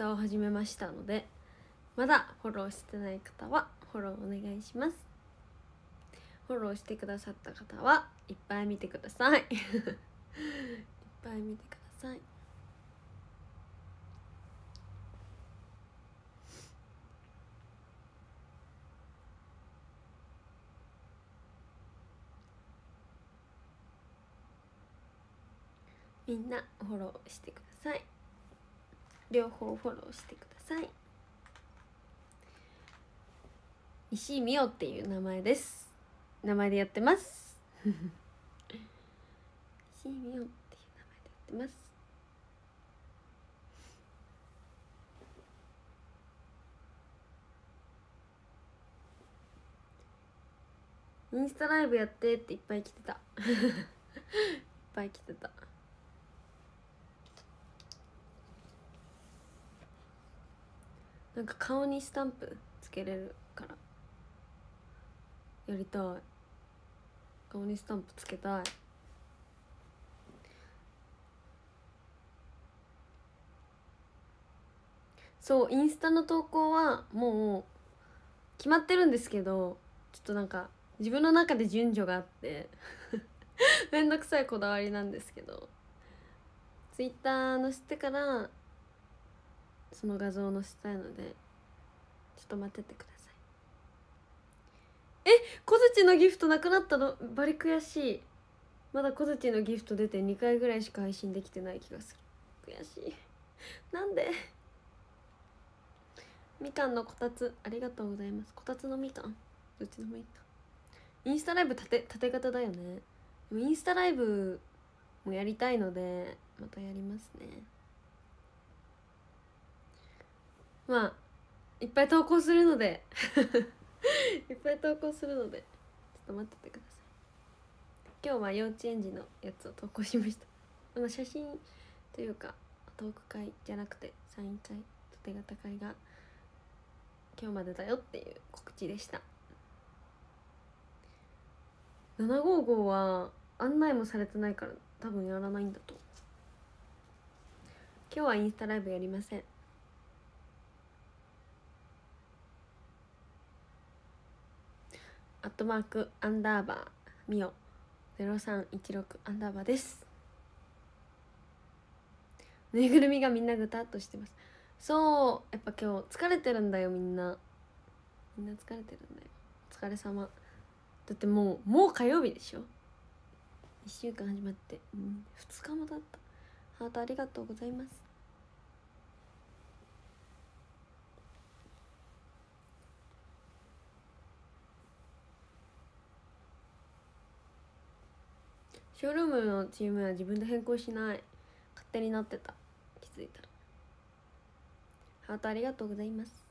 タを始めましたのでまだフォローしてない方はフォローお願いします。フォローしてくださった方はいっぱい見てください。いっぱい見てください。みんなフォローしてください。両方フォローしてください。石井美代っていう名前です。名前でやってます。石井美代っていう名前でやってます。インスタライブやってっていっぱい来てた。いっぱい来てたなんか顔にスタンプつけれるから。やりたい。顔にスタンプつけたい。そうインスタの投稿はもう決まってるんですけどちょっとなんか自分の中で順序があって。めんどくさいこだわりなんですけど。ツイッター載せてからその画像を載せたいのでちょっと待っててください。え小槌のギフトなくなったの？バリ悔しい。まだ小槌のギフト出て2回ぐらいしか配信できてない気がする。悔しい。なんで？みかんのこたつ。ありがとうございます。こたつのみかん？どっちでもいいか。インスタライブ縦縦型だよね。インスタライブもやりたいのでまたやりますね。まあいっぱい投稿するので。いっぱい投稿するので。ちょっと待っててください。今日は幼稚園児のやつを投稿しました。あの写真というかトーク会じゃなくてサイン会と手形会が今日までだよっていう告知でした。755は案内もされてないから多分やらないんだと。今日はインスタライブやりません。アットマークアンダーバーミオ0316アンダーバーです。ぬいぐるみがみんなぐたっとしてます。そうやっぱ今日疲れてるんだよみんな。みんな疲れてるんだよ。お疲れ様。だってもうもう火曜日でしょ？1週間始まって、うん、2日も経った。ハートありがとうございます。ショールームのチームは自分で変更しない。勝手になってた。気づいたら。ハートありがとうございます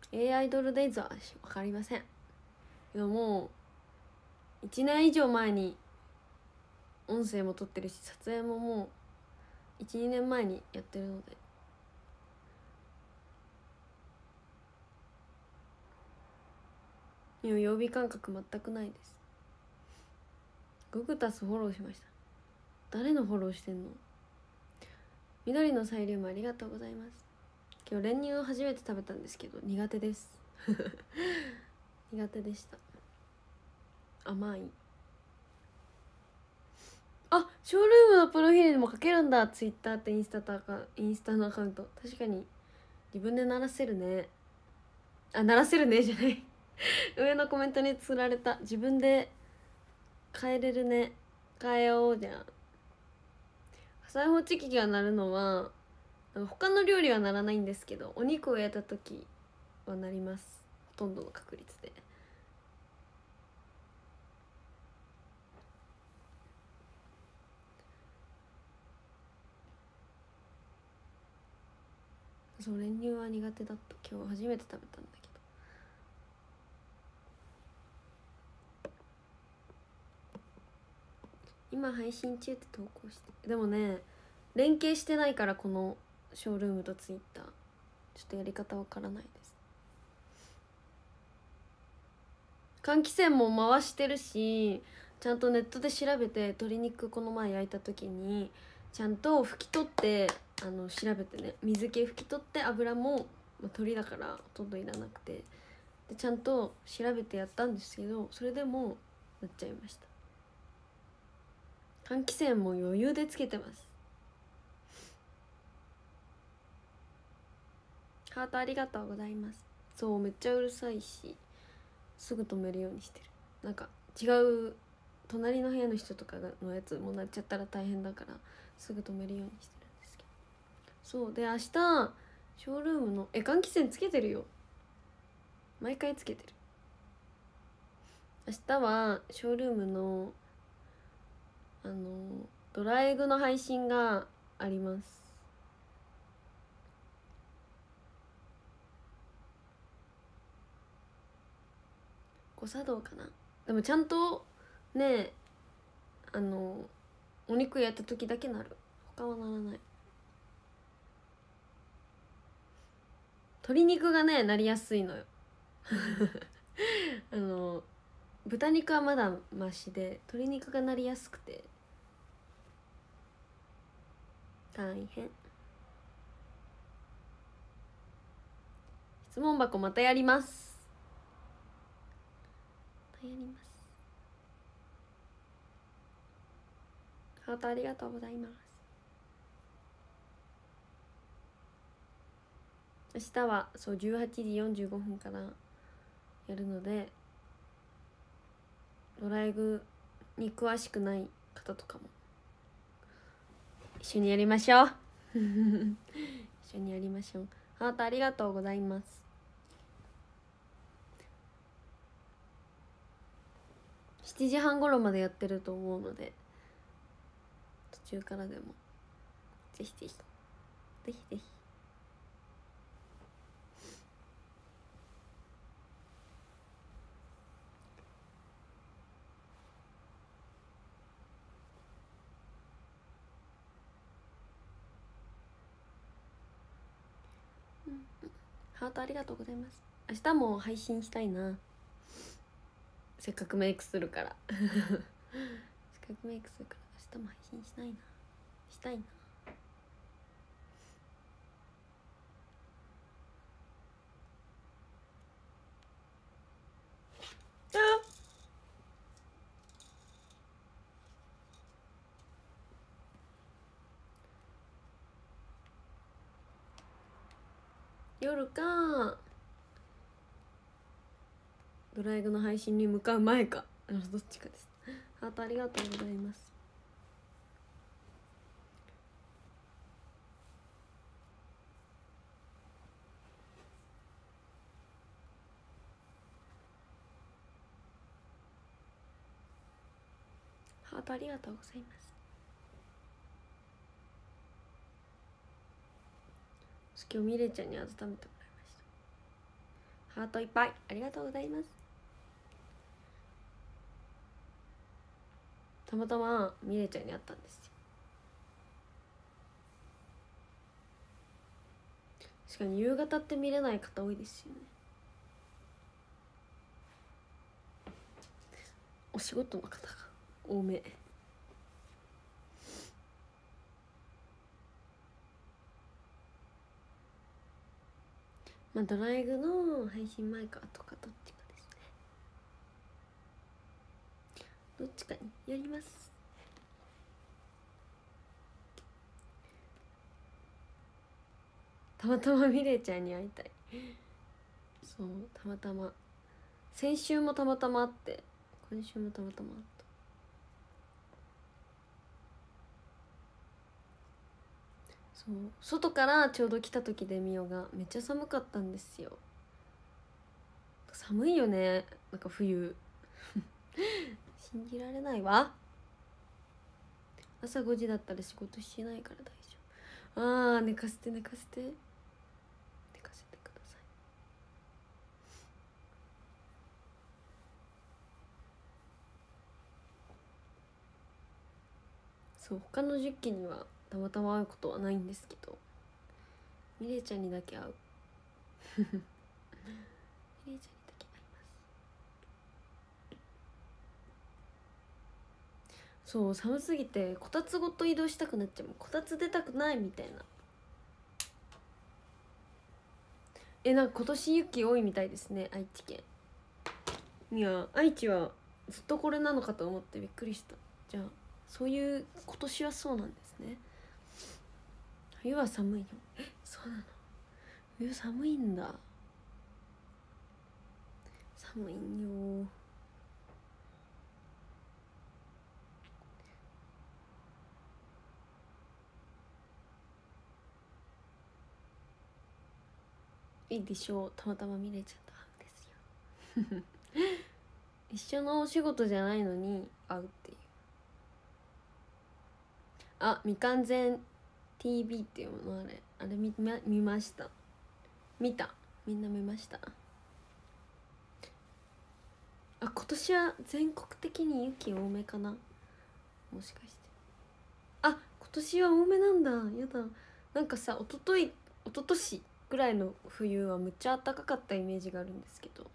「A アイドルデイズ」は分かりません。でももう1年以上前に音声も撮ってるし撮影ももう12年前にやってるので。いや曜日感覚全くないです。ググタスフォローしました。誰のフォローしてんの？緑のサイリウムありがとうございます。今日練乳を初めて食べたんですけど苦手です。苦手でした。甘い。あショールームのプロフィールでも書けるんだ。ツイッターってインスタとインスタのアカウント。確かに自分で鳴らせるね。あ鳴らせるねじゃない。上のコメントにつられた。自分で変えれるね。変えようじゃん。火災報知器が鳴るのは他の料理はならないんですけどお肉を焼いた時はなります。ほとんどの確率で。そう練乳は苦手だった。今日初めて食べたんだ今配信中って投稿してでもね連携してないからこのショールームとツイッター。ちょっとやり方わからないです。換気扇も回してるしちゃんとネットで調べて鶏肉この前焼いた時にちゃんと拭き取ってあの調べてね。水気拭き取って油も、まあ、鶏だからほとんどいらなくて。でちゃんと調べてやったんですけどそれでもなっちゃいました。換気扇も余裕でつけてます。ハートありがとうございます。そうめっちゃうるさいしすぐ止めるようにしてる。なんか違う隣の部屋の人とかのやつもなっちゃったら大変だからすぐ止めるようにしてるんですけど。そうで明日ショールームのえ換気扇つけてるよ。毎回つけてる。明日はショールームのあのドライグの配信があります。誤作動かな。でもちゃんとねあのお肉やった時だけなる。他はならない。鶏肉がねなりやすいのよ。あの豚肉はまだマシで鶏肉がなりやすくて。大変。質問箱またやります。またやります。ハートありがとうございます。明日はそう18時45分からやるのでドライブに詳しくない方とかも。一緒にやりましょう。一緒にやりましょう。ハートありがとうございます。7時半頃までやってると思うので途中からでも。ぜひぜひ。ぜひぜひ。ハートありがとうございます。明日も配信したいな。せっかくメイクするから。せっかくメイクするから明日も配信したいな。したいなかドライブの配信に向かう前か。どっちかです。ハートありがとうございます。ハートありがとうございます。今日ミレちゃんに温めてました。ハートいっぱい。ありがとうございます。たまたまミレちゃんに会ったんですよ。確かに夕方って見れない方多いですよね。お仕事の方が多め。まあドライブの配信前かとかどっちかですね。どっちかにやります。たまたまミレイちゃんに会いたい。そうたまたま。先週もたまたま会って今週もたまたま会ったそう。外からちょうど来た時でみおがめっちゃ寒かったんですよ。寒いよね。なんか冬。信じられないわ。朝5時だったら仕事しないから大丈夫。あー寝かせて寝かせて。寝かせてください。そう他の10期にはたまたま会うことはないんですけど。ミレイちゃんにだけ会う。ミレイちゃんにだけ会います。そう寒すぎてこたつごと移動したくなっちゃう。こたつ出たくないみたいな。えなんか今年雪多いみたいですね愛知県。いや愛知はずっとこれなのかと思ってびっくりした。じゃあそういう今年はそうなんですね冬は寒いよ。えそうなの？冬寒いんだ。寒いんよ。いいでしょう。たまたま見れちゃったんですよ。一緒のお仕事じゃないのに会うっていう。あ未完全。TV っていうものあれ。あれ見見ました。見た。みんな見ました？あ今年は全国的に雪多めかな。もしかして。あ今年は多めなんだ。やだ。なんかさ一昨日一昨年ぐらいの冬はむっちゃ暖かかったイメージがあるんですけど。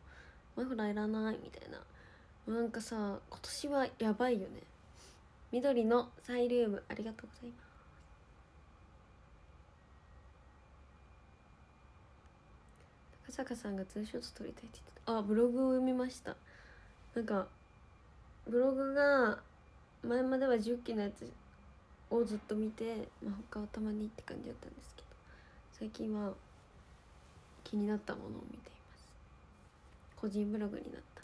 マフラーいらないみたいな。なんかさ今年はやばいよね。緑のサイリウムありがとうございます。坂さんがツーショット撮りたいって言ってた。あブログを読みました。なんかブログが前までは10期のやつをずっと見て、まあ、他はたまにって感じだったんですけど最近は気になったものを見ています。個人ブログになって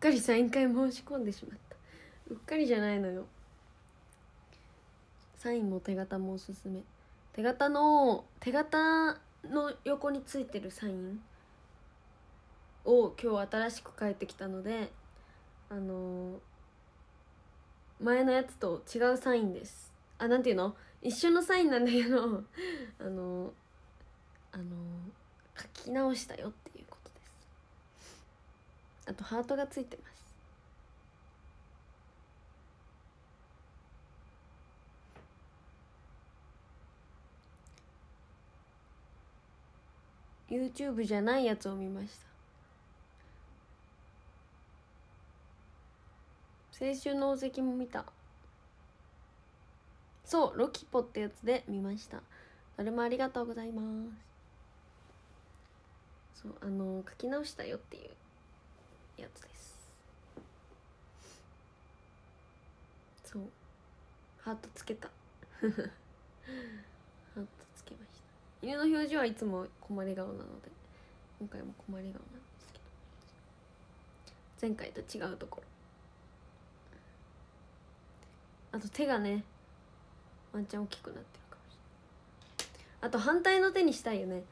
かりサイン会申し込んでしまった。うっかりじゃないのよ。サインも手形もおすすめ。手形の手形の横についてるサインを今日新しく書いてきたのであのー、前のやつと違うサインです。あなんていうの？一緒のサインなんだけどあのー、あのー、書き直したよってあとハートがついてます。YouTube じゃないやつを見ました。青春の大関も見た。そうロキポってやつで見ました。誰もありがとうございます。そうあの書き直したよっていう。やつです。そう。ハートつけた。ハートつけました。犬の表情はいつも困り顔なので今回も困り顔なんですけど。前回と違うところ。あと手がねワンチャン大きくなってるかもしれない。あと反対の手にしたいよね。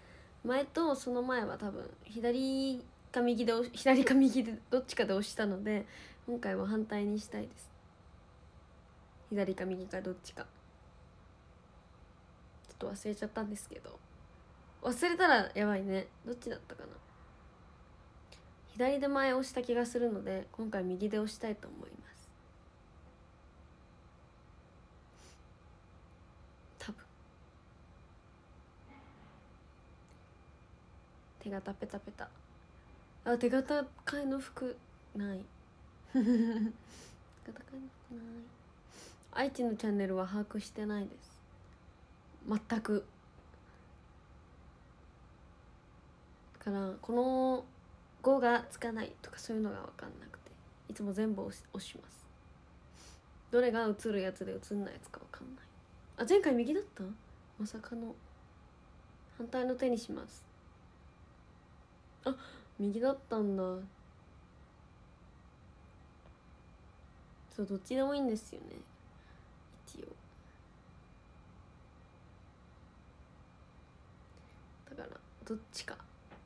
前とその前は多分左か右で左か右でどっちかで押したので今回は反対にしたいです。左か右かどっちか。ちょっと忘れちゃったんですけど。忘れたらやばいね。どっちだったかな。左で前押した気がするので今回右で押したいと思います。多分。手形ペタペタ。あ手形替えの服ない。手形替えの服ない。愛知のチャンネルは把握してないです。全く。だからこの「5」がつかないとかそういうのが分かんなくていつも全部押し押します。どれが映るやつで映んないやつか分かんない。あ前回右だった？まさかの。反対の手にします。あ右だったんだ。そうどっちでもいいんですよね。一応。だからどっちか。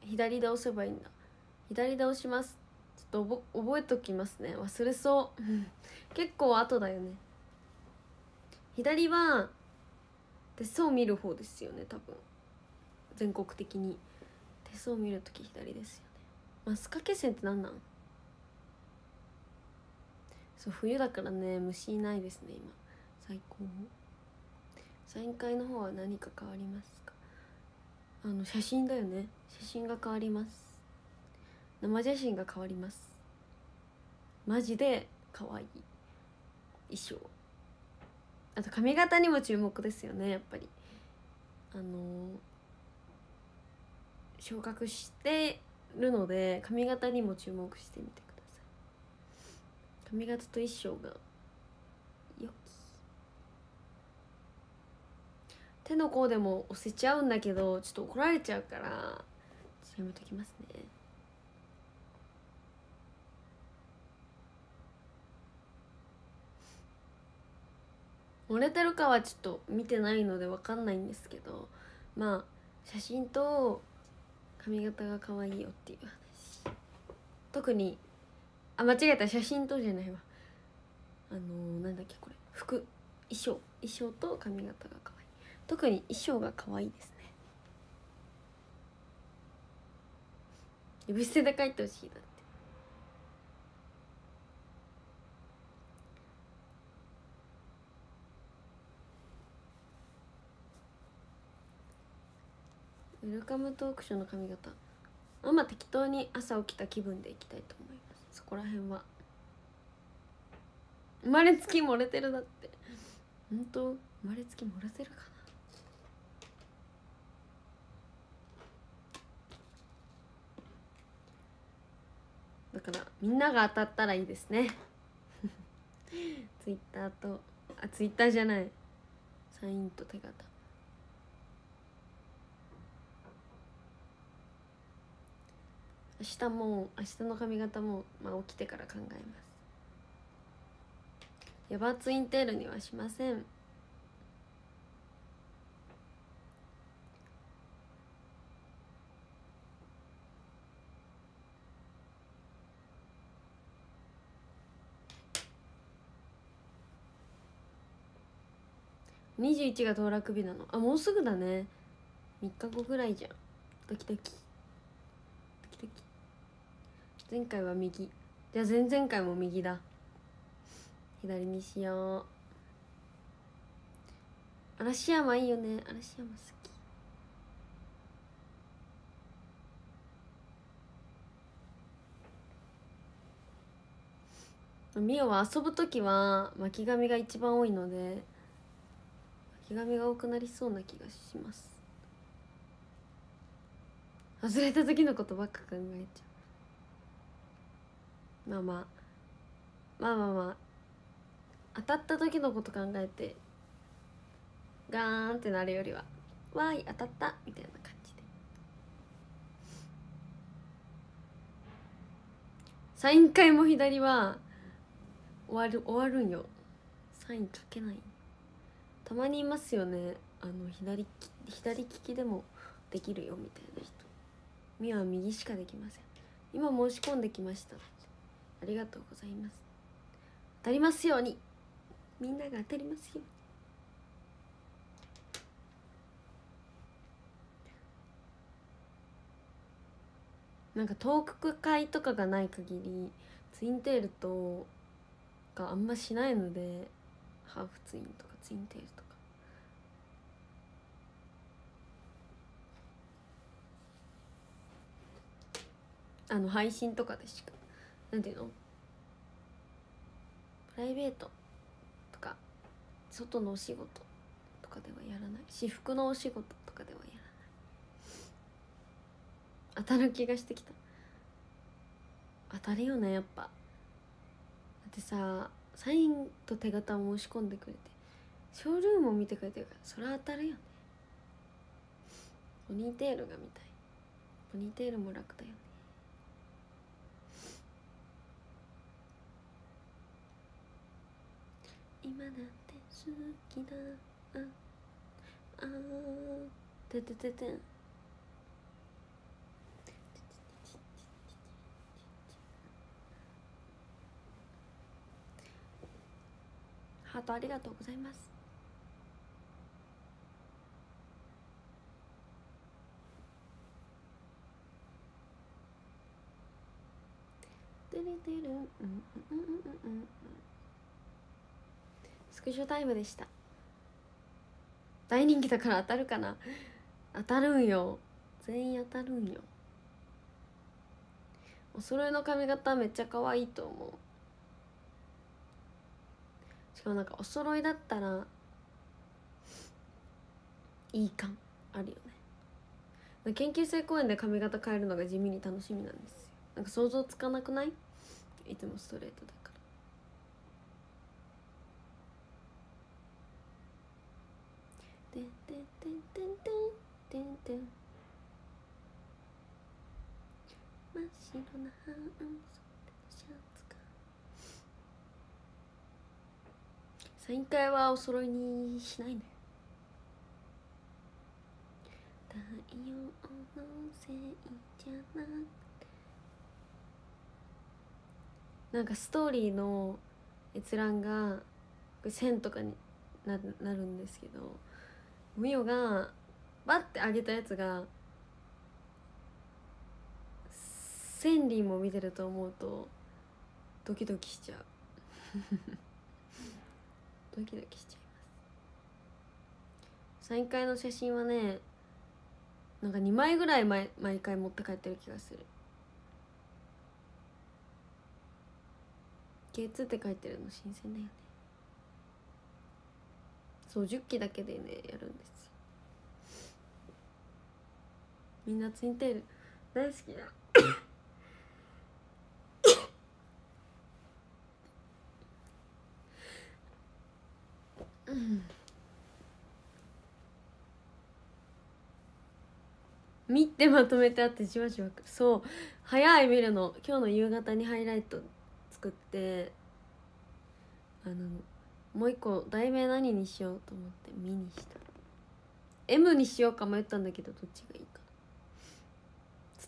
左で押せばいいんだ。左で押します。ちょっと覚えときますね。忘れそう。結構後だよね。左は手相見る方ですよね多分。全国的に。手相見る時左ですよ。ねマスカケ線ってなんなん？そう冬だからね虫いないですね今。最高。サイン会の方は何か変わりますか？あの写真だよね。写真が変わります。生写真が変わります。マジで可愛い。衣装。あと髪型にも注目ですよねやっぱり。あの昇格してるので髪型にも注目してみてください。髪型と衣装がよき。手の甲でも押せちゃうんだけどちょっと怒られちゃうからやめときますね。漏れてるかはちょっと見てないので分かんないんですけどまあ写真と髪型が可愛いよっていう話。特にあ間違えた写真とじゃないわ。あのー、なんだっけこれ。服。衣装。衣装と髪型が可愛い。特に衣装が可愛いですね。呼び捨てで書いてほしいな。ウェルカムトークショーの髪型。あま適当に朝起きた気分でいきたいと思います。そこら辺は。生まれつき漏れてるだって。本当生まれつき漏れてるかな。だからみんなが当たったらいいですね。ツイッターとあツイッターじゃない。サインと手形。明日も明日の髪型も、まあ、起きてから考えます。ヤバツインテールにはしません。21が当落日なの。あもうすぐだね。3日後ぐらいじゃん。ドキドキ。前回は右。じゃあ前々回も右だ。左にしよう。嵐山いいよね。嵐山好き。ミオは遊ぶ時は巻き髪が一番多いので巻き髪が多くなりそうな気がします。忘れた時のことばっか考えちゃう。まあまあ。まあまあまあ。当たった時のこと考えてガーンってなるよりは「わーい当たった」みたいな感じで。サイン会も左は終わる終わるんよ。サイン書けない。たまにいますよね。あの左左利きでもできるよみたいな人。みは右しかできません。今申し込んできました。ありがとうございます。当たりますように。みんなが当たりますように。なんかトーク会とかがない限りツインテールとがあんましないのでハーフツインとかツインテールとか。あの配信とかでしか。なんていうの？プライベートとか外のお仕事とかではやらない。私服のお仕事とかではやらない。当たる気がしてきた。当たるよねやっぱ。だってさサインと手形を申し込んでくれてショールームを見てくれてるからそれは当たるよね。ポニーテールが見たい。ポニーテールも楽だよね。今なんて好きだああててててハートありがとうございます。てれてるうんうんうんうんうん。スクショタイムでした。大人気だから当たるかな？当たるんよ。全員当たるんよ。お揃いの髪型めっちゃ可愛いと思う。しかもなんかお揃いだったらいい感あるよね。研究生公演で髪型変えるのが地味に楽しみなんですよ。なんか想像つかなくない？いつもストレートだからてんてんてんてんてんてんてん真っ白な。半袖のシャツがサイン会はお揃いにしないのよ太陽のせいじゃなくてなんかストーリーの閲覧が1000とかにななるんですけどミオがバッて上げたやつが千里も見てると思うとドキドキしちゃう。ドキドキしちゃいます。サイン会の写真はねなんか2枚ぐらい毎毎回持って帰ってる気がする。K2 って書いてるの新鮮だよね。そう10期だけでねやるんですみんなツインテール大好きだ。見てまとめてあってじわじわそう。早い見るの。今日の夕方にハイライト作って。あのもう一個題名何にしようと思って。見にした。M にしようか迷ったんだけどどっちがいいか。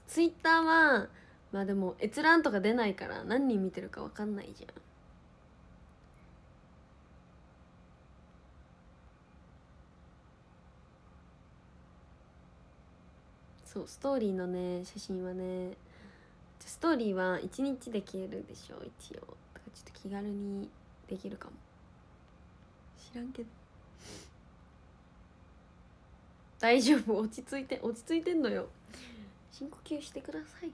ツイッターはまあでも閲覧とか出ないから何人見てるか分かんないじゃん。そうストーリーのね写真はねストーリーは1日で消えるでしょ一応。だからちょっと気軽にできるかも。知らんけど。大丈夫？落ち着いて落ち着いてんのよ。深呼吸してください。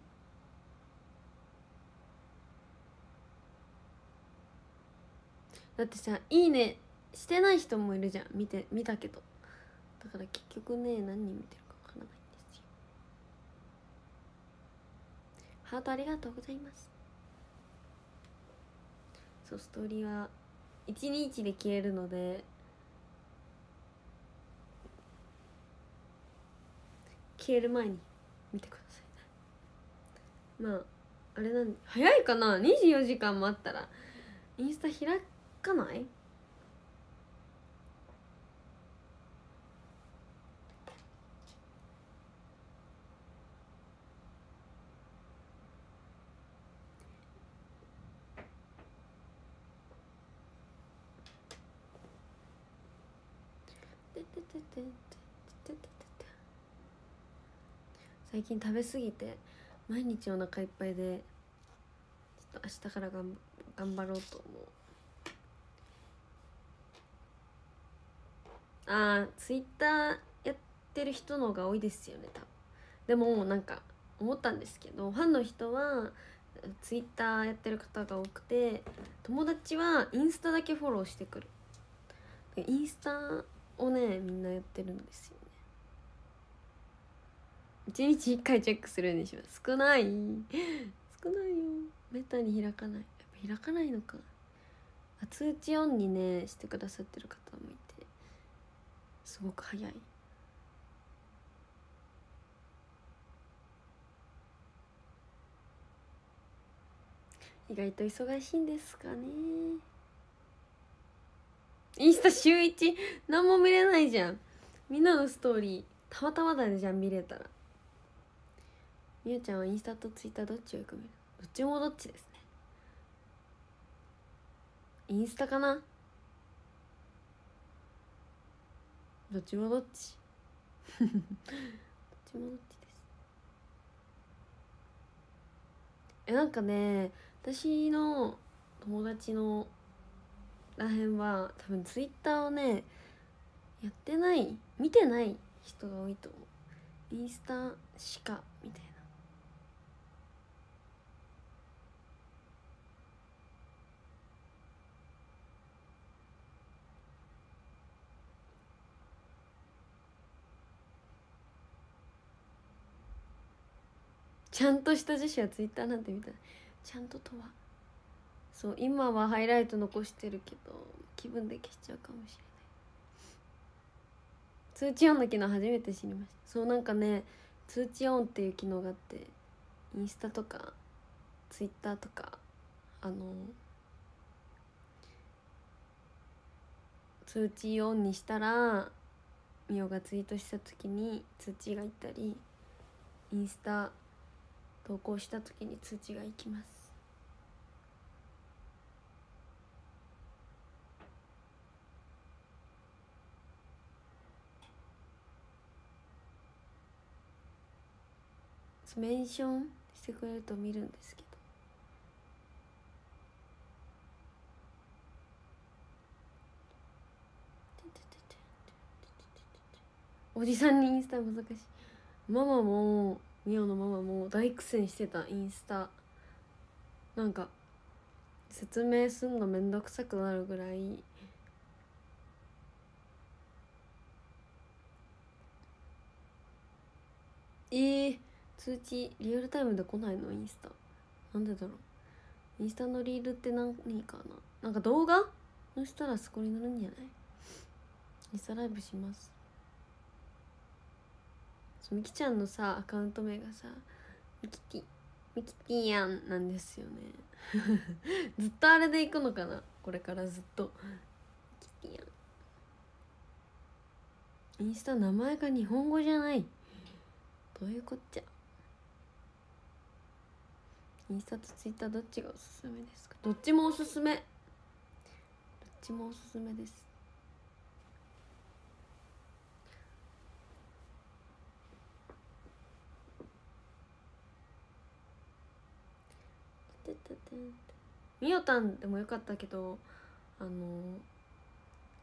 だってさ「いいね」してない人もいるじゃん。見て見たけど。だから結局ね何人見てるかわからないんですよハートありがとうございます。そうストーリーは1日で消えるので消える前に見てくださいまああれなん早いかな？24時間もあったらインスタ開かない？最近食べ過ぎて毎日お腹いっぱいでちょっと明日からがん頑張ろうと思う。あーツイッターやってる人の方が多いですよね多分。でもなんか思ったんですけどファンの人はツイッターやってる方が多くて友達はインスタだけフォローしてくる。インスタをねみんなやってるんですよ。ね一日一回チェックするようにします。少ない。少ないよ。めったに開かない。やっぱ開かないのか。あ通知オンにねしてくださってる方もいて。すごく早い。意外と忙しいんですかね。インスタ週一？何も見れないじゃん。みんなのストーリー。たまたまだねじゃん見れたら。みゆちゃんはインスタとツイッターどっちをよく見る？どっちもどっちですね。インスタかな？どっちもどっち。どっちもどっちです。えなんかね私の友達のらへんは多分ツイッターをねやってない見てない人が多いと思う。インスタしかみたいなちゃんとした女子はツイッターなんて見たい。ちゃんととは。そう今はハイライト残してるけど気分で消しちゃうかもしれない。通知音の機能初めて知りました。そうなんかね通知音っていう機能があってインスタとかツイッターとかあの通知オンにしたらミオがツイートした時に通知がいったりインスタ投稿した時に通知がいきます。メンションしてくれると見るんですけど。おじさんにインスタ難しい。ママもミオのママも大苦戦してたインスタ。なんか説明すんのめんどくさくなるぐらい。えー、通知リアルタイムで来ないの？インスタ。なんでだろう？インスタのリールって何かな？なんか動画？そしたらそこになるんじゃない？インスタライブします。みきちゃんのさアカウント名がさミキティミキティやんなんですよね。ずっとあれでいくのかな？これからずっと。ミキティやんインスタ名前が日本語じゃない。どういうこっちゃ？インスタとツイッターどっちがおすすめですか？どっちもおすすめ。どっちもおすすめです。みおたんでもよかったけどあの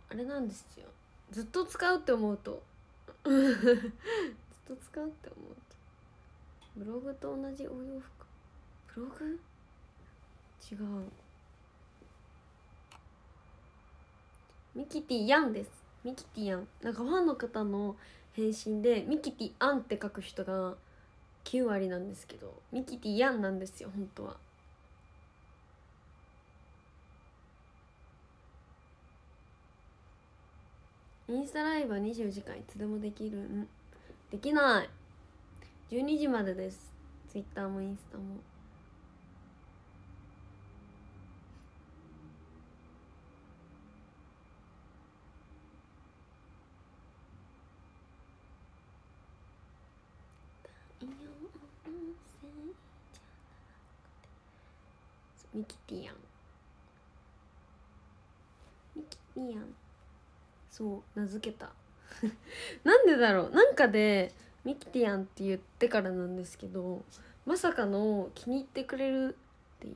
あれなんですよ。ずっと使うって思うと。ずっと使うって思うと。ブログと同じお洋服。ブログ？違う。ミキティヤンです。ミキティヤン。なんかファンの方の返信でミキティアンって書く人が9割なんですけどミキティヤンなんですよ本当は。インスタライブは24時間いつでもできるん。できない。12時までです。ツイッターもインスタも。ミキティアン。ミキティアンそう名付けた。なんでだろう。なんかでミキティアンって言ってからなんですけどまさかの気に入ってくれるっていう。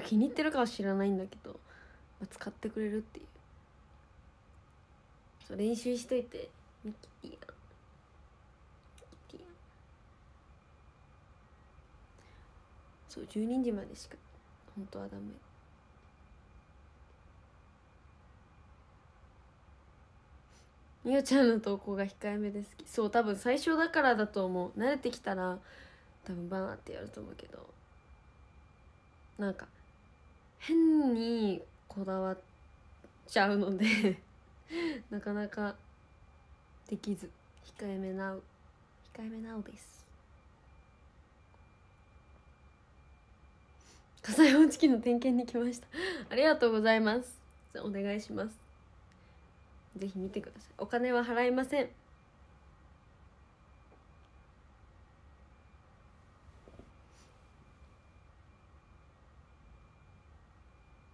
気に入ってるかは知らないんだけど、使ってくれるっていう。そう練習しといてミキティアン。ミキティアン。そう12時までしか本当はダメ。みおちゃんの投稿が控えめですそう多分最初だからだと思う。慣れてきたら多分バーってやると思うけど。なんか変にこだわっちゃうので なかなかできず。控えめなう控えめなうです。火災報知器の点検に来ました。ありがとうございます。お願いします。ぜひ見てください。お金は払いません。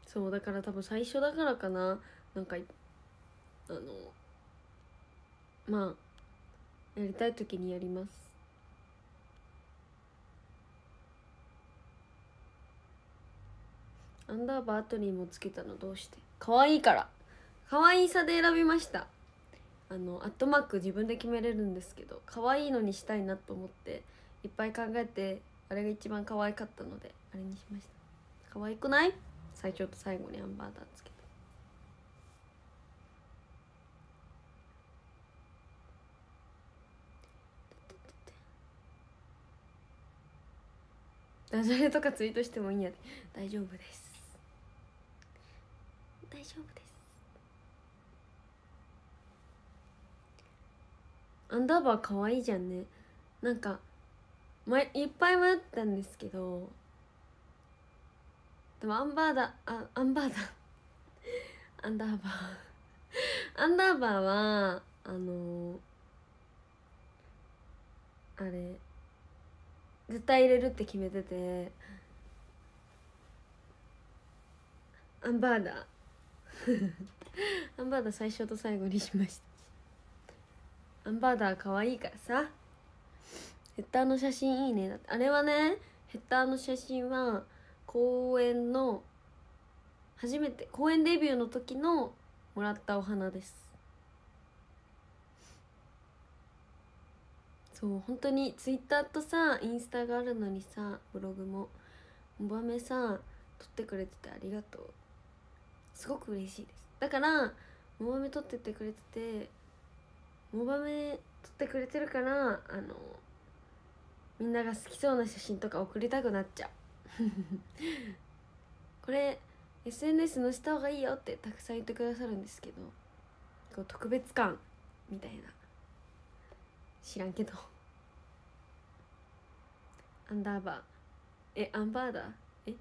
そうだから多分最初だからかな。なんかあのまあやりたい時にやります。アンダーバー後にもつけたのどうして？可愛いから。可愛さで選びました。あのアットマーク自分で決めれるんですけど可愛いのにしたいなと思っていっぱい考えてあれが一番可愛かったのであれにしました。可愛くない？最初と最後にアンバーダーつけて。ダジャレとかツイートしてもいいんやで。大丈夫です。大丈夫です。アンダーバー可愛いじゃんね。なんか、ま、いっぱい迷ったんですけどでもアンバーダあアンバーダ アンダーバー。アンダーバーはあのあれ絶対入れるって決めててアンバーダ アンバーダ最初と最後にしました。アンバーダー可愛いからさ。ヘッダーの写真いいね。だってあれはねヘッダーの写真は公演の初めて公演デビューの時のもらったお花です。そう本当にツイッターとさインスタがあるのにさブログも。モバメさ撮ってくれててありがとう。すごく嬉しいです。だからモバメ撮っててくれててモバメ撮ってくれてるからあのみんなが好きそうな写真とか送りたくなっちゃう。これ SNS 載せた方がいいよってたくさん言ってくださるんですけどこう特別感みたいな。知らんけど。アンダーバー。えアンバーダーえ？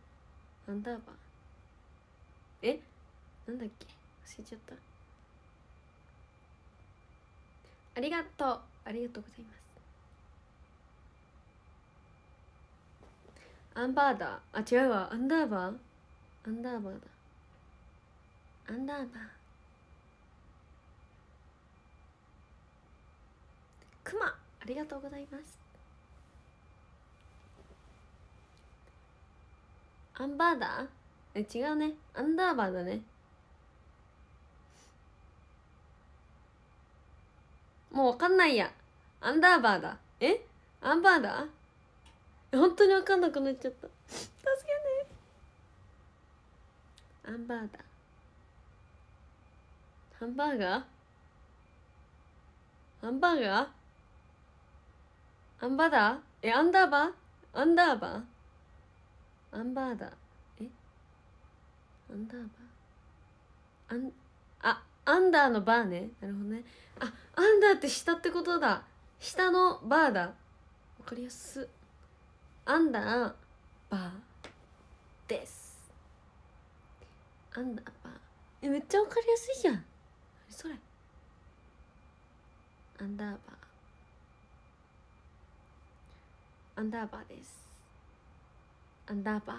アンダーバー？え？なんだっけ？忘れちゃったありがとう。ありがとうございます。アンバーダー。あ違うわ。アンダーバー？アンダーバーだ。アンダーバー。クマ。ありがとうございます。アンバーダー？え違うね。アンダーバーだね。もうわかんないや。アンダーバーだ。え？アンバーダー本当にわかんなくなっちゃった。助けて。アンバーダーハンバーガーハンバーガーアンバーダえアンダーバー？アンダーバー？アンバーダえ？アンダーバー？アンアンダーのバーね。なるほどね。あアンダーって下ってことだ。下のバーだ。わかりやす。アンダーバーです。アンダーバー。えめっちゃわかりやすいじゃん。何それ。アンダーバー。アンダーバーです。アンダーバー。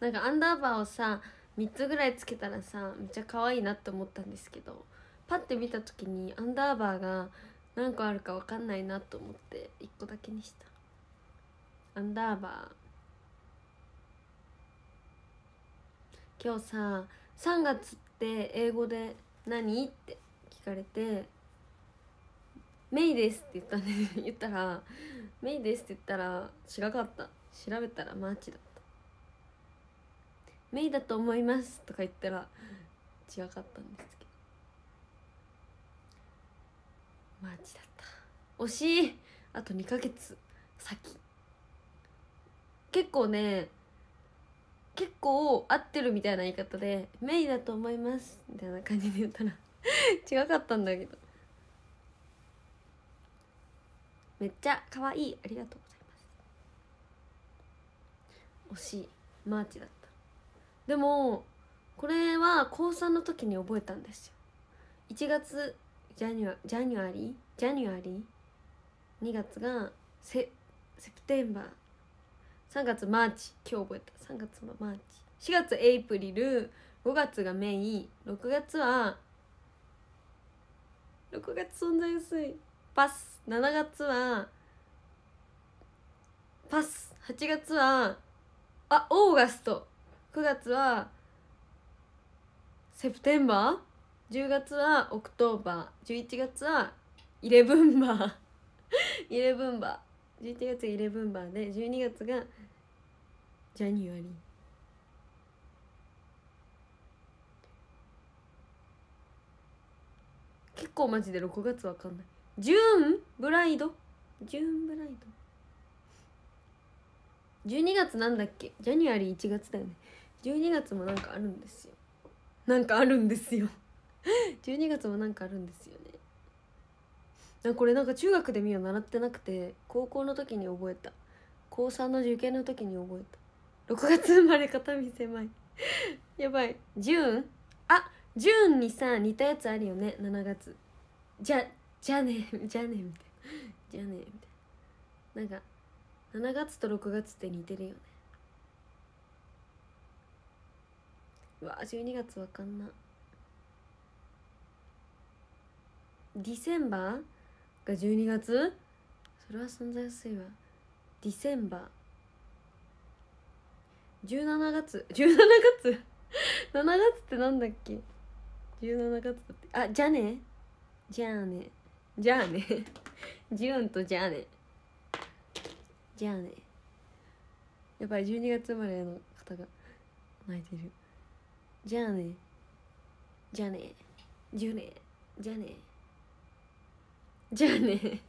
なんかアンダーバーをさ3つぐらいつけたらさめっちゃ可愛いなって思ったんですけどパッて見た時にアンダーバーが何個あるか分かんないなと思って1個だけにした。アンダーバー。今日さ3月って英語で何？って聞かれて「May です」って言ったんで言ったら「May です」って言ったら違かった。調べたらマーチだった「May だと思います」とか言ったら違かったんですけど。マーチだった。惜しい。あと2ヶ月先。結構ね結構合ってるみたいな言い方で「May だと思います」みたいな感じで言ったら違かったんだけど。めっちゃ可愛い。ありがとうございます。惜しい。マーチだった。でもこれは高3の時に覚えたんですよ。1月 Janua January January 2月が Se September 3月 March。今日覚えた。3月のマーチ。4月 April。5月が May。6月は6月存在薄い。パス。7月はパス。8月はあ August。9月は September 10月は October 11月は Elevenber。Elevenber。11月が Elevenber で12月が January。結構マジで6月わかんない。ジューンブライド？ジューンブライド。12月なんだっけ？ January 1月だよね。12月もなんかあるんですよ。なんかあるんですよ。12月もなんかあるんですよね。なこれなんか中学で見よう習ってなくて高校の時に覚えた。高3の受験の時に覚えた。6月生まれ片身狭い。やばい。ジューン？あジューンにさ似たやつあるよね。7月。じゃじゃねじゃねみたいな。じゃねみたいな。なんか7月と6月って似てるよね。うわ12月わかんな。ディセンバーが12月？それは存在やすいわ。ディセンバー。17月？17月？7月ってなんだっけ？17月だって。あじゃあね？じゃあね。じゃあね。ジューンとじゃあね。じゃあね。やっぱり12月生まれの方が泣いてる。じゃあね。じゃあね。じゅうね。じゃあね。じゃあね。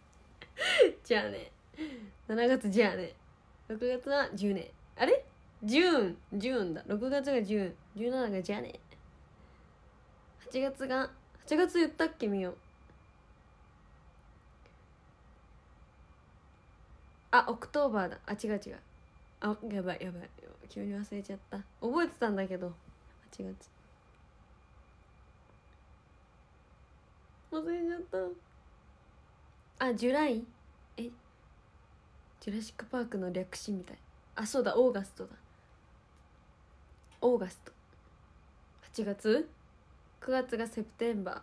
じゃあね。7 月じゃあね。6月は10年あれ？ジューンジューンだ。6月がジューン17がじゃあね。8月が8月言ったっけみよ。あ October だ。あ違う違う。あやばいやばい。急に忘れちゃった。覚えてたんだけど。8月忘れちゃった。あ July？え？ジュラシック・パークの略詞みたい。あそうだ August だ。オーガスト。8月？9月がセプテンバ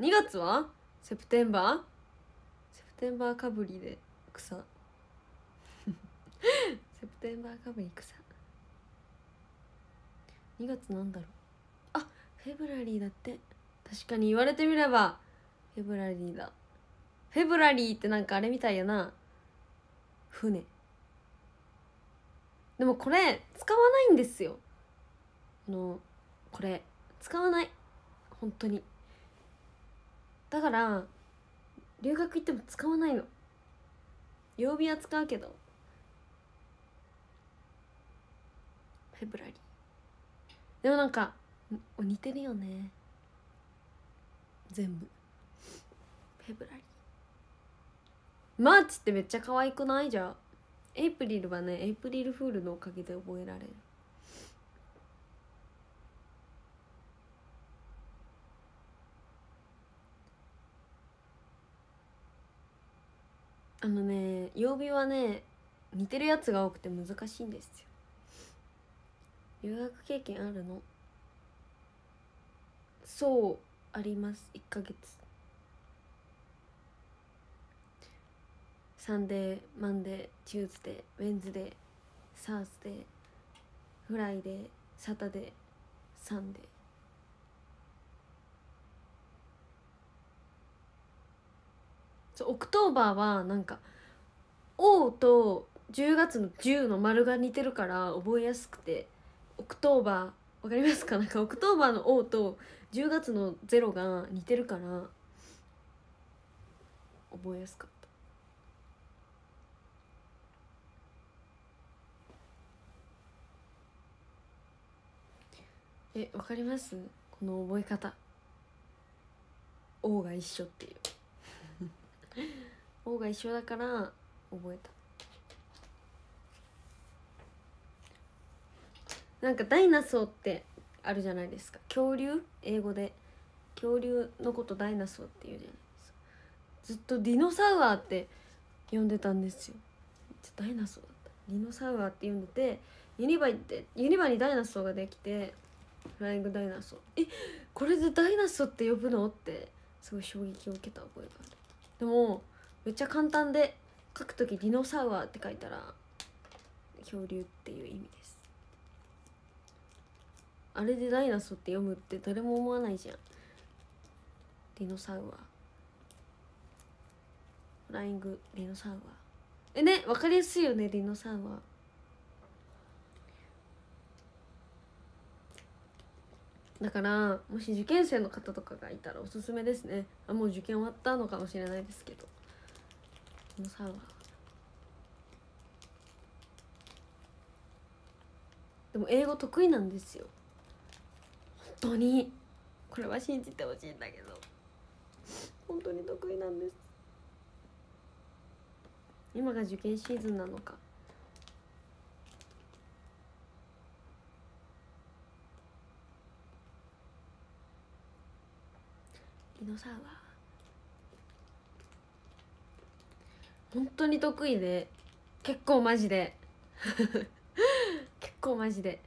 ー。2月は？セプテンバー？セプテンバーかぶりで草。セプテンバーかぶり草2月なんだろう。あフェブラリーだって。確かに言われてみればフェブラリーだ。フェブラリーってなんかあれみたいやな。船。でもこれ使わないんですよ。あのこれ。使わない。本当に。だから留学行っても使わないの。曜日は使うけど。フェブラリー。でもなんか似てるよね。全部。February。March ってめっちゃ可愛くない？じゃん April はねエイプリルフールのおかげで覚えられる。あのね曜日はね似てるやつが多くて難しいんですよ留学経験あるの？そうあります。1ヶ月。 Sunday Monday Tuesday Wednesday Thursday Friday Saturday Sunday。そう October はなんか「O」と10月の10の丸が似てるから覚えやすくて。October わかりますか？なんか October の「O」と10月の「0」が似てるから覚えやすかった。えわかります？この覚え方「O」が一緒っていう「O」が一緒だから覚えた。なんかダイナソーってあるじゃないですか。恐竜？英語で。恐竜のことダイナソーっていうじゃないですか。ずっとディノサウアーって呼んでたんですよ。ダイナソーだった。ディノサウアーって呼んでてユニバ行ってユニバにダイナソーができてフライングダイナソー。えこれでダイナソーって呼ぶの？ってすごい衝撃を受けた覚えがある。でもめっちゃ簡単で書く時ディノサウアーって書いたら恐竜っていう意味です。あれで dinosaur って読むって誰も思わないじゃん。 dinosaur。Flying dinosaur。えね分かりやすいよね dinosaur。だからもし受験生の方とかがいたらおすすめですね。あもう受験終わったのかもしれないですけど。ディノサウアー。でも英語得意なんですよ。当に。これは信じてほしいんだけど。本当に得意なんです。今が受験シーズンなのか。ディノサウアー本当に得意で。結構マジで。結構マジで。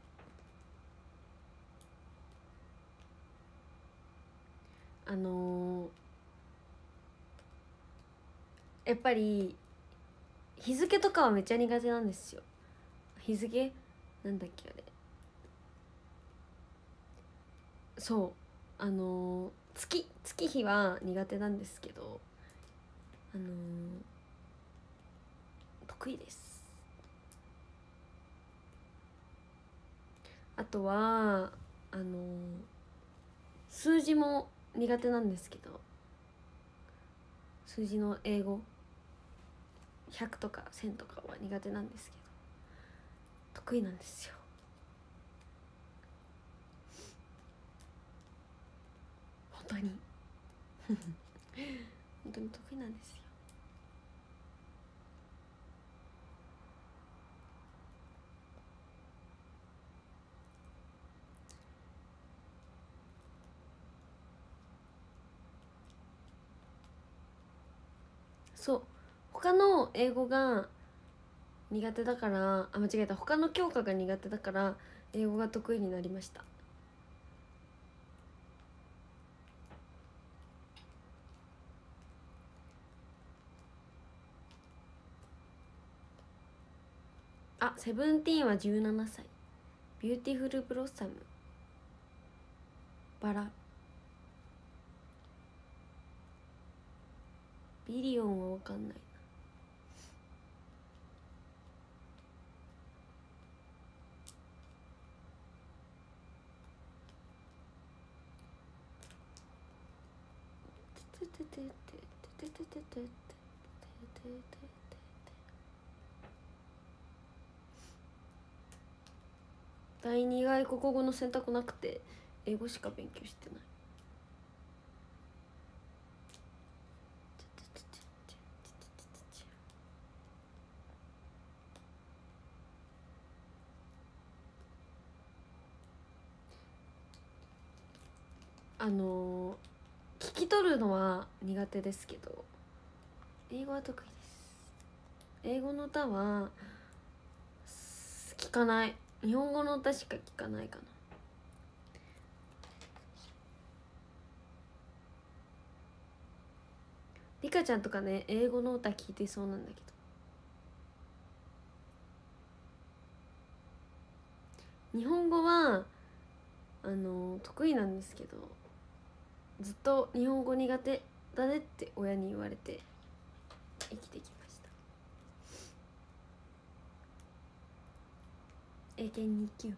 あのーやっぱり日付とかはめっちゃ苦手なんですよ。日付？なんだっけあれ。そう。あのー月。月日は苦手なんですけど。あのー得意です。あとはあのー数字も苦手なんですけど数字の英語100とか1000とかは苦手なんですけど得意なんですよ。本当に。本当に得意なんですよ。そう。他の英語が苦手だからあ間違えた。他の教科が苦手だから英語が得意になりました。あ seventeen は17歳。 beautiful blossom。バラ。ビリオンは分かんないな。第二外国語の選択なくて英語しか勉強してない。あの聞き取るのは苦手ですけど英語は得意です。英語の歌は聞かない。日本語の歌しか聞かないかな。リカちゃんとかね英語の歌聞いてそうなんだけど。日本語はあの得意なんですけどずっと日本語苦手だねって親に言われて生きてきました。英検2級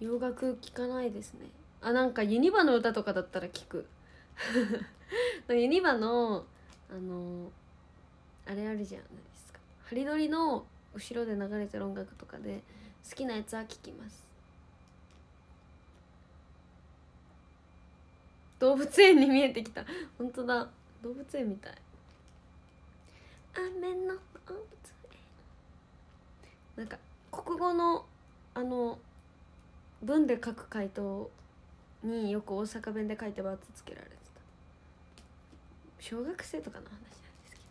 洋楽聞かないですね。あなんかユニバの歌とかだったら聞く。ユニバのあのあれあるじゃないですか。ハリドリの後ろで流れてる音楽とかで好きなやつは聞きます。動物園に見えてきた。本当だ。動物園みたい。雨の動物園。なんか国語のあの文で書く回答によく大阪弁で書いてバツつけられてた。小学生とかの話なんですけどね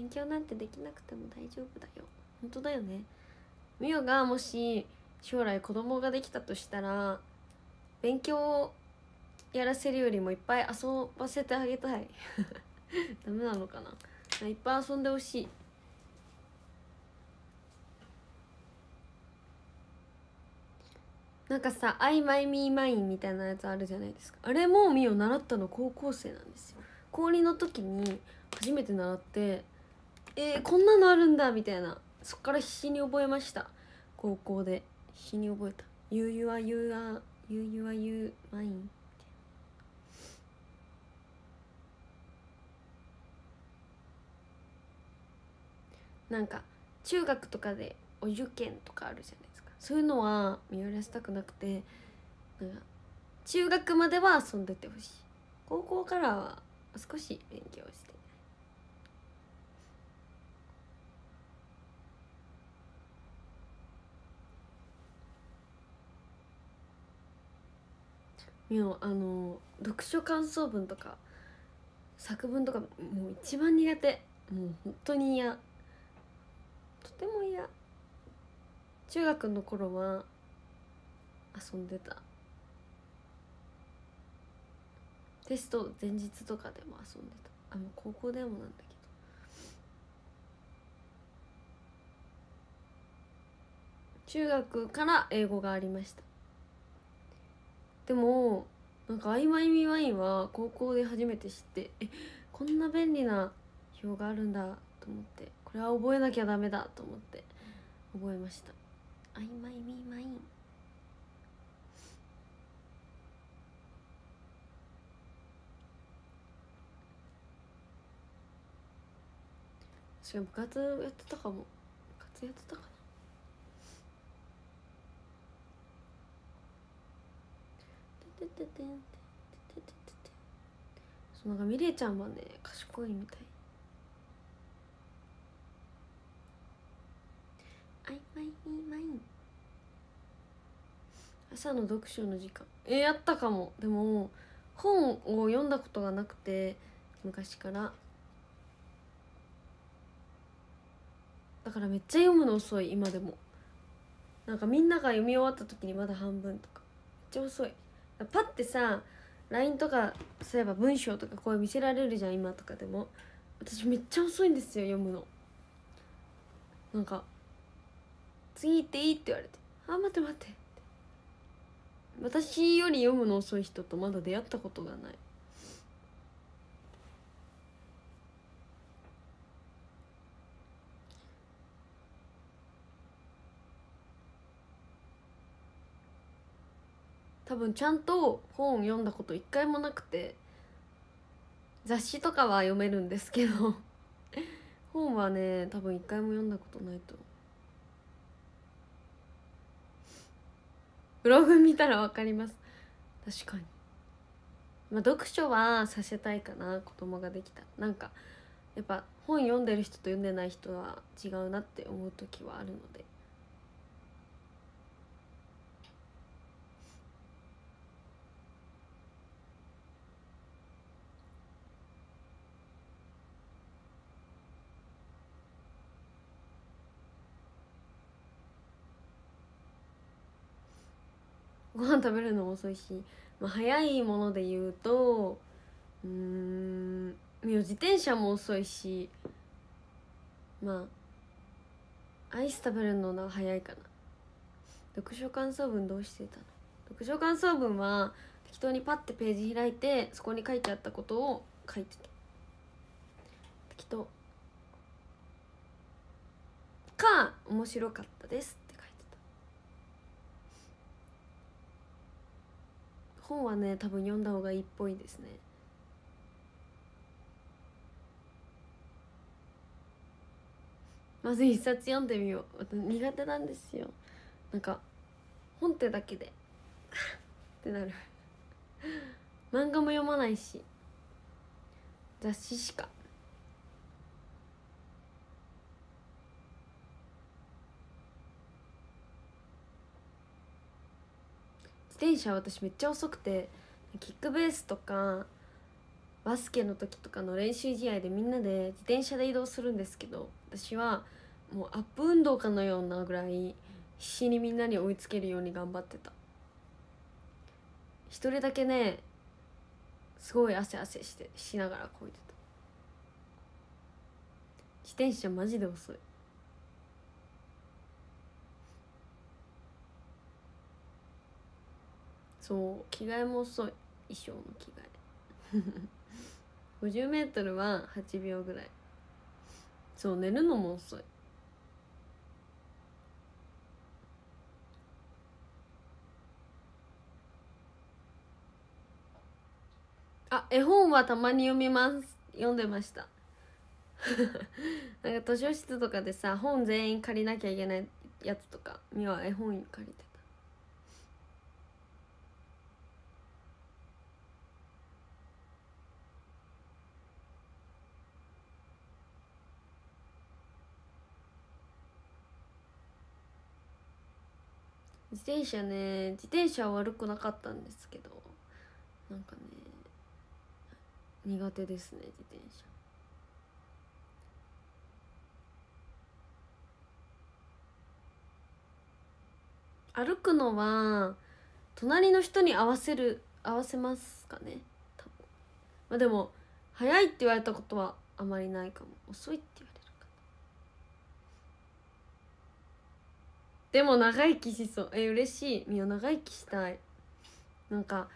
勉強なんてできなくても大丈夫だよ。本当だよね。みおがもし将来子供ができたとしたら勉強をやらせるよりもいっぱい遊ばせてあげたい。ダメなのかな。いっぱい遊んでほしい。なんかさ「アイマイミーマイン」みたいなやつあるじゃないですか。あれもみを習ったの高校生なんですよ。高2の時に初めて習ってえー、こんなのあるんだみたいな。そっから必死に覚えました。高校で。必死に覚えた「ゆうゆはゆうあゆうゆはゆうマイン」なんか中学とかでお受験とかあるじゃないですか。そういうのは見らせたくなくてなんか中学までは遊んでてほしい。高校からは少し勉強して。よあの読書感想文とか作文とかもう一番苦手。もう本当に嫌。とても嫌。中学の頃は遊んでた。テスト前日とかでも遊んでた。あもう高校でもなんだけど。中学から英語がありました。でもなんか「曖昧みワイン」は高校で初めて知ってえこんな便利な表があるんだと思ってこれは覚えなきゃダメだと思って覚えました「曖昧みワイン」しかも部活やってたかも。部活やってたかなそうなんかミレイちゃんはね賢いみたいあいまいみまい朝の読書の時間えやったかもでも本を読んだことがなくて昔からだからめっちゃ読むの遅い今でもなんかみんなが読み終わった時にまだ半分とかめっちゃ遅いパッてさ LINE とかそういえば文章とかこう見せられるじゃん今とかでも。私めっちゃ遅いんですよ読むの。なんか「次行っていい?」って言われて「あ待って待って」って。私より読むの遅い人とまだ出会ったことがない。多分ちゃんと本読んだこと一回もなくて雑誌とかは読めるんですけど 本はね多分一回も読んだことないと。ブログ見たら分かります。確かに。まあ読書はさせたいかな子供ができたなんかやっぱ本読んでる人と読んでない人は違うなって思う時はあるので。ご飯食べるのも遅いし、まあ、早いもので言うとうん自転車も遅いしまあアイス食べるのが早いかな。読書感想文どうしてたの？読書感想文は適当にパッてページ開いてそこに書いてあったことを書いてた。適当。か面白かったです。本はね多分読んだ方がいいっぽいですね。まず一冊読んでみよう。苦手なんですよ。なんか本ってだけでってなる。漫画も読まないし雑誌しか。転車私めっちゃ遅くてキックベースとかバスケの時とかの練習試合でみんなで自転車で移動するんですけど私はもうアップ運動かのようなぐらい必死にみんなに追いつけるように頑張ってた。一人だけねすごい汗汗してしながらこいでた。自転車マジで遅い。そう着替えも遅い衣装の着替え。50m は8秒ぐらい。そう寝るのも遅い。あ絵本はたまに読みます。読んでました。なんか図書室とかでさ本全員借りなきゃいけないやつとかみは絵本借りて。自転車ね自転車は悪くなかったんですけどなんかね苦手ですね自転車。歩くのは隣の人に合わせる合わせますかね多分。まあでも早いって言われたことはあまりないかも。遅いって言われるかなでも長生きしそう。え嬉しい。みお長生きしたい。なんか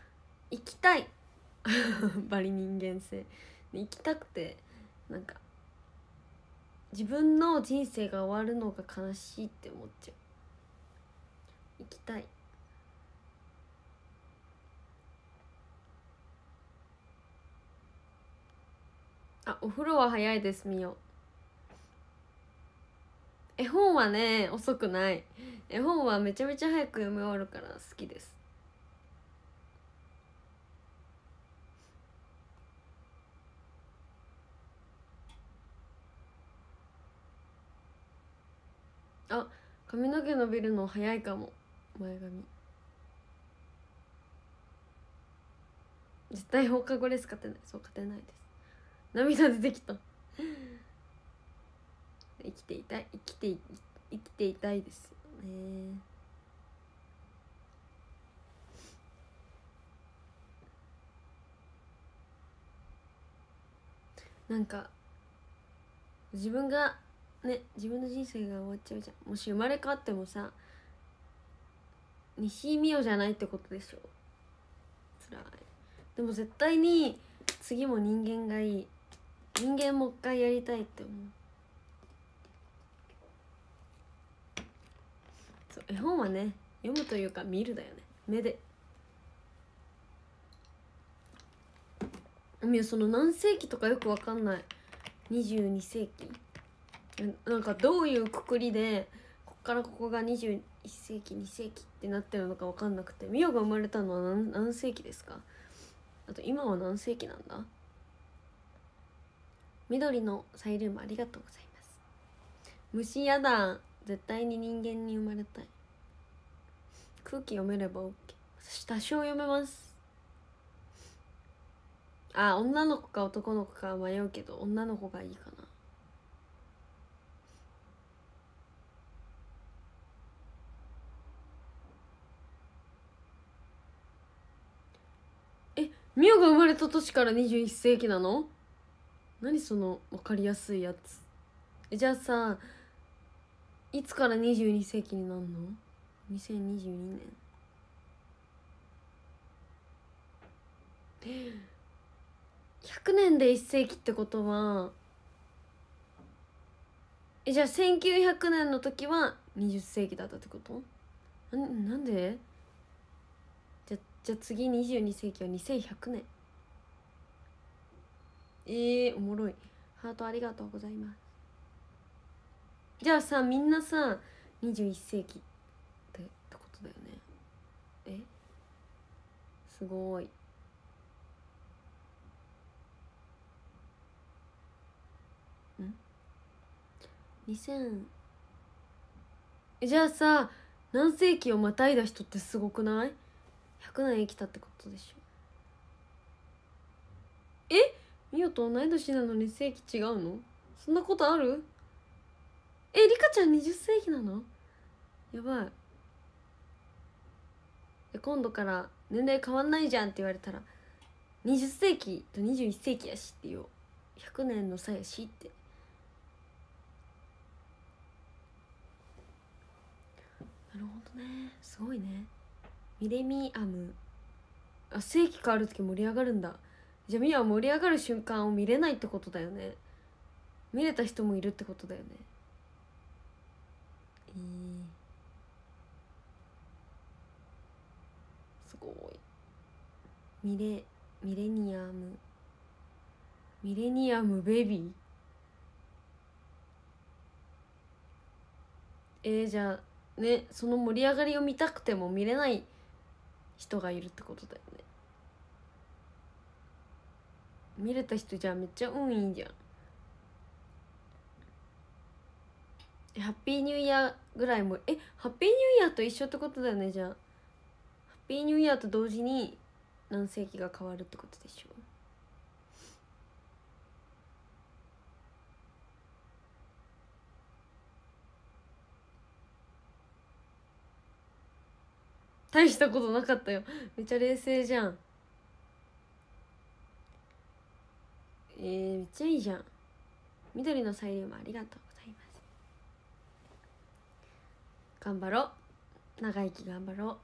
行きたい。バリ人間性。行きたくて。なんか自分の人生が終わるのが悲しいって思っちゃう。行きたい。あお風呂は早いですみよ絵本はね遅くない。絵本はめちゃめちゃ早く読み終わるから好きです。あ髪の毛伸びるの早いかも。前髪。絶対放課後レース勝てない。そう勝てないです。涙出てきた。生きていたい生きてい生きていたいです。よね。なんか自分がね自分の人生が終わっちゃうじゃん。もし生まれ変わってもさ西井美桜じゃないってことでしょ。辛い。でも絶対に次も人間がいい。人間もう一回やりたいって思う。そう絵本はね読むというか見るだよね。目で。みやその何世紀とかよくわかんない。22世紀。なんかどういうくくりでこっからここが21世紀2世紀ってなってるのか分かんなくてミオが生まれたのは何何世紀ですか？あと今は何世紀なんだ？緑のサイリウムありがとうございます。虫やだ。絶対に人間に生まれたい。空気読めれば OK 多少読めます。あ女の子か男の子か迷うけど女の子がいいかな。ミオが生まれた年から21世紀なの？何その分かりやすいやつ。えじゃあさいつから22世紀になるの ?2022 年100年で1世紀ってことはえじゃあ1900年の時は20世紀だったってこと？ななんで？じゃあ次22世紀は2100年えー、おもろい。ハートありがとうございます。じゃあさみんなさ21世紀ってってことだよね。え？すごい。ん？2000じゃあさ何世紀をまたいだ人ってすごくない？100年生きたってことでしょ。え？ミオと同い年なのに世紀違うの？そんなことある？えリカちゃん20世紀なの？やばい。今度から年齢変わんないじゃんって言われたら20世紀と21世紀やしってよ100年の差やしって。なるほどね。すごいね。ミレミアム。あ世紀変わる時盛り上がるんだ。じゃあミアは盛り上がる瞬間を見れないってことだよね。見れた人もいるってことだよね。えー、すごい。ミレミレニアム。ミレニアムベビー？えー、じゃあねその盛り上がりを見たくても見れない人がいるってことだよね。見れた人じゃあめっちゃ運いいじゃん。ハッピーニューイヤーぐらいもえハッピーニューイヤーと一緒ってことだよねじゃあ。ハッピーニューイヤーと同時に何世紀が変わるってことでしょ大したことなかったよ。めっちゃ冷静じゃん。えー、めっちゃいいじゃん。緑のサイリウムありがとうございます頑張ろう。長生き頑張ろう。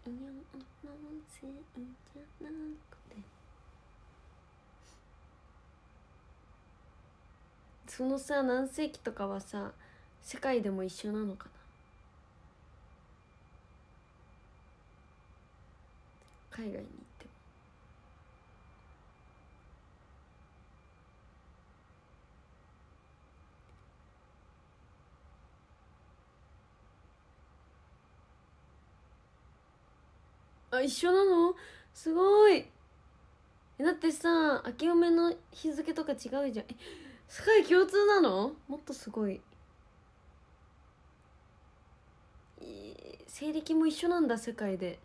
太陽のせいじゃなくて。そのさ何世紀とかはさ世界でも一緒なのかな。海外に。あ一緒なの？すごい。だってさ明けおめの日付とか違うじゃん。え世界共通なの？もっとすごい。西暦も一緒なんだ世界で。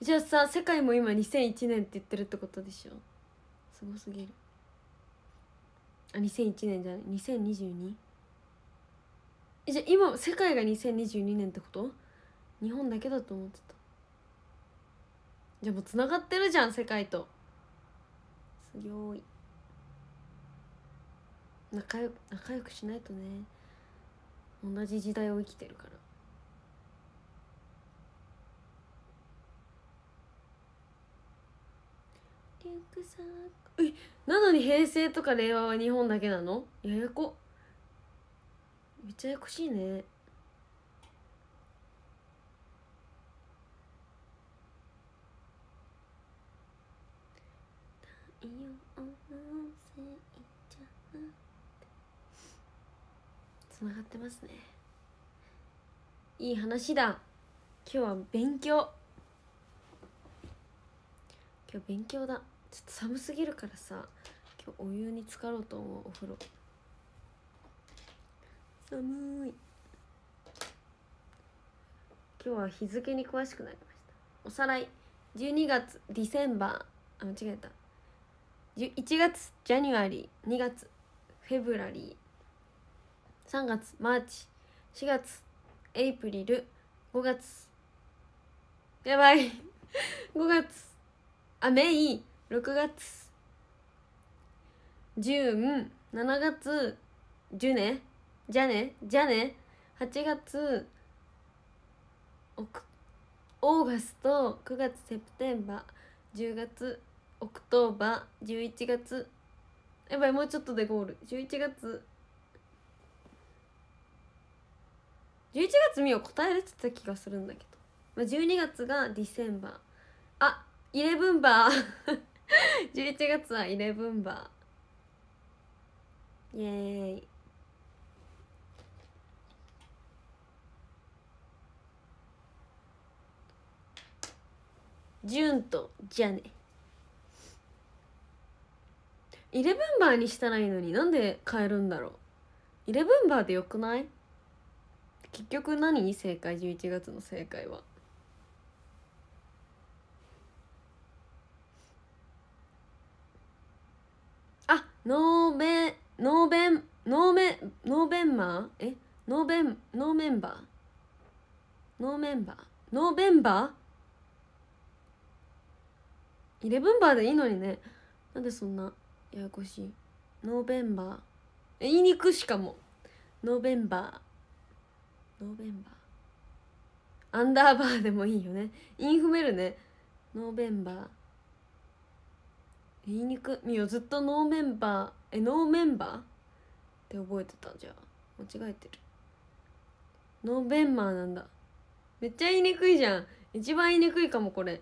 じゃあさ世界も今2001年って言ってるってことでしょ？すごすぎる。あ2001年じゃない？2022? えじゃあ今世界が2022年ってこと？日本だけだと思ってた。じゃあもうつながってるじゃん世界と。すごい。仲良仲良くしないとね。同じ時代を生きてるから。リュックサック。えなのに平成とか令和は日本だけなの？ややこ。めっちゃややこしいねつながってますね。いい話だ。今日は勉強。今日勉強だ。ちょっと寒すぎるからさ。今日お湯に浸かろうと思うお風呂。寒い。今日は日付に詳しくなりました。おさらい。12月ディセンバー。あ間違えた。1月 January 2月 February 3月マーチ4月 April 5月やばい。5月あ May 6月 June 7月ジュネじゃねじゃね8月 August 9月 September 10月 October 11月。やばいもうちょっとでゴール。11月。11月みよ答えれてた気がするんだけど、まあ、12月がディセンバー。あイレブンバー。11月はイレブンバー。イエーイ。ジュンとじゃね。イレブンバーにしたらいいのになんで変えるんだろう？elevenber でよくない？結局何正解？11月の正解は。あノーベノーベンノーベノーベンマー？え？ノーベンノーメンバー？ノーメンバー？ November？ elevenber でいいのにね。なんでそんなややこしい。 November。え言いにくしかも。 November。November。アンダーバーでもいいよね。インフメルね。 November。言いにく？みよずっとノーメンバー。えノーメンバー？って覚えてたじゃ。あ間違えてる。 November なんだ。めっちゃ言いにくいじゃん。一番言いにくいかもこれ。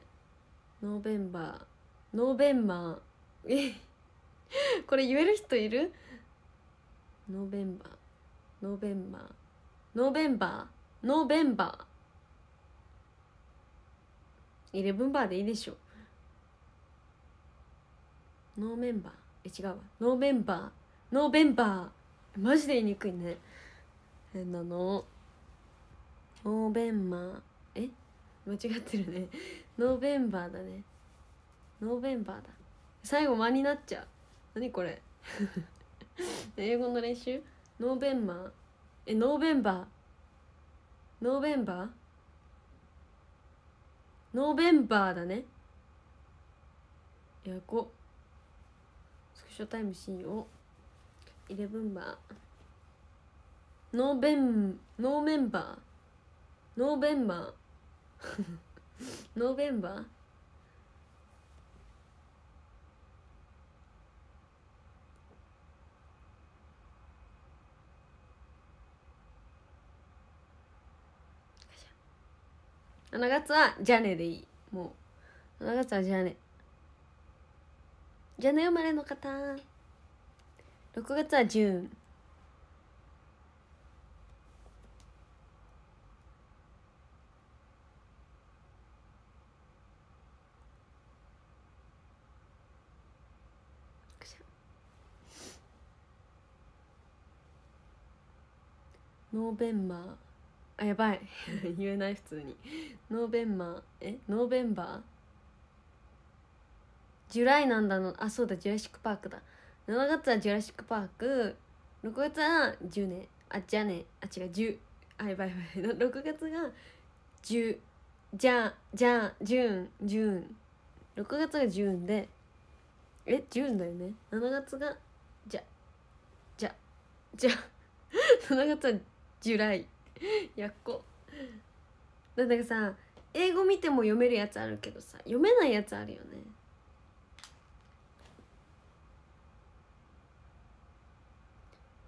November。November。え これ言える人いる？ November。November。November。November。elevenber でいいでしょノーメンバー。え違うわ。 November。November。マジで言いにくいね。変なの？ノーベンマー。え？間違ってるね。 November だね。 November だ。最後マーになっちゃう。何これ？英語の練習？ノーベンマー？え November？November？November だね。やこスクショタイム C をイレブンバー。ノーベンノーメンバー？ノーベンバー？ノーベンバー？7月はじゃねでいい。もう。7月はじゃねじゃね生まれの方。6月はジューン。ノーベンマー。あやばい。言えない普通に。ノーベンマーえ？ November July なんだの？あそうだジュラシック・パークだ。7月はジュラシック・パーク。6月は June あじゃねあ違う10あやばいやばい。6 月が June じゃじゃ June June。6月が June で。え June だよね。7月がじゃじゃじゃ7月はジュライ。やっこ。だってさ英語見ても読めるやつあるけどさ読めないやつあるよね。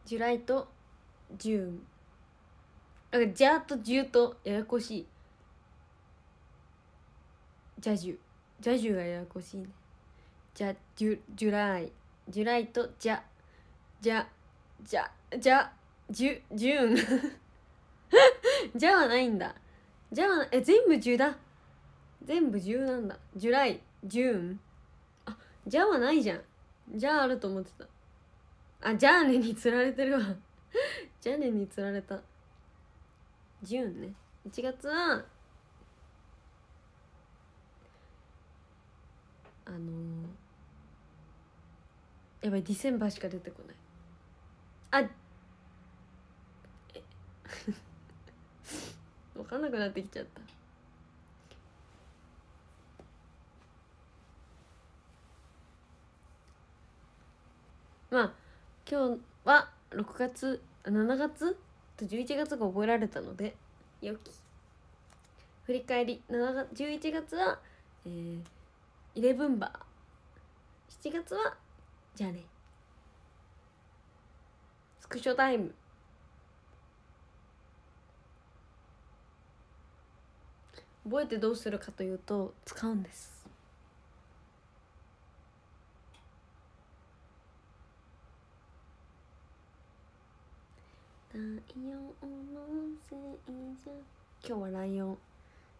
ジュライとジューン。だからジャーとジューとややこしい。ジャジュ。ジャジュがややこしいね。ジャジュ July。July とジャ。ジャジャジャジュ June。じゃはないんだ。じゃはえ全部ジュだ。全部ジュなんだ。 July June。あじゃはないじゃん。じゃあると思ってた。あじゃあねにつられてるわ。じゃあねにつられた。 June ね。1月はあのー、やばいディセンバーしか出てこない。あ分かんなくなってきちゃった。まあ今日は6月7月と11月が覚えられたのでよき。振り返り。7月11月は、えー、イレブンバー。7月はじゃあね。スクショタイム。覚えてどうするかというと使うんです。太陽のせいじゃ。今日はライオン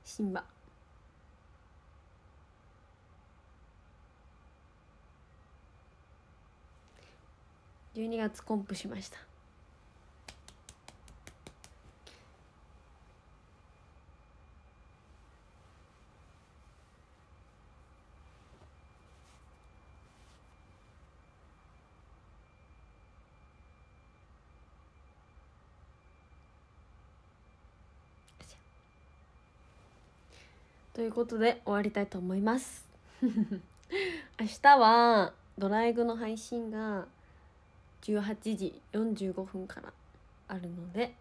シンバ。12月コンプしました。ということで終わりたいと思います。明日はドライブの配信が18時45分からあるので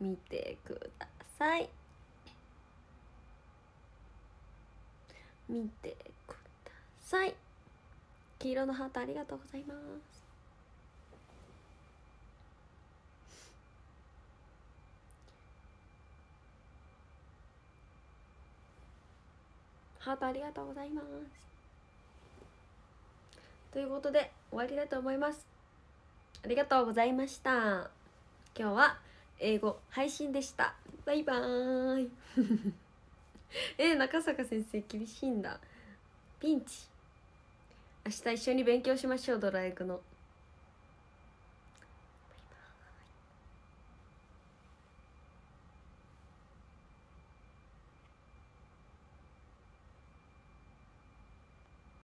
見てください。見てください。黄色のハートありがとうございます。ハートありがとうございます。ということで終わりだと思います。ありがとうございました。今日は英語配信でした。バイバーイ。え、中坂先生厳しいんだ。ピンチ。明日一緒に勉強しましょうドラえぐの。